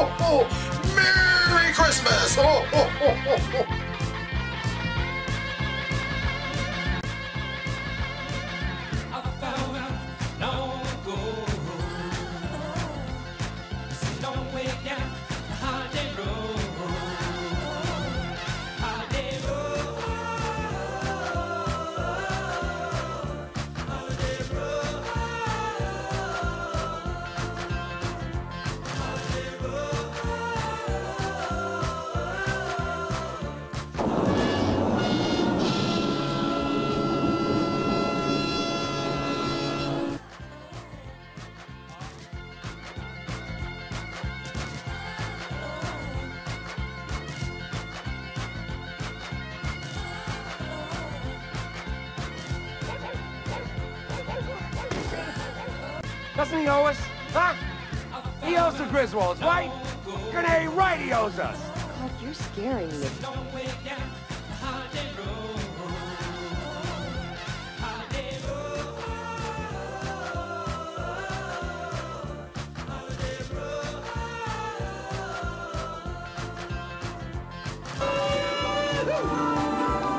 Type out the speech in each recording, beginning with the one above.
Oh, oh, Merry Christmas! Oh, oh, oh. Doesn't he owe us? Huh? He owes the Griswolds, right? Grenade right he owes us. God, you're scaring me.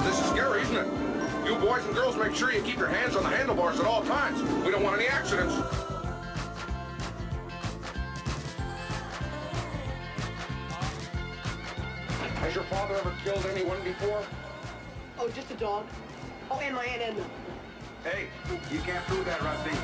This is scary, isn't it? You boys and girls make sure you keep your hands on the handlebars at all times. We don't want any accidents. Has your father ever killed anyone before? Oh, just a dog. Oh, and my Aunt Edna. Hey, you can't prove that, Rusty.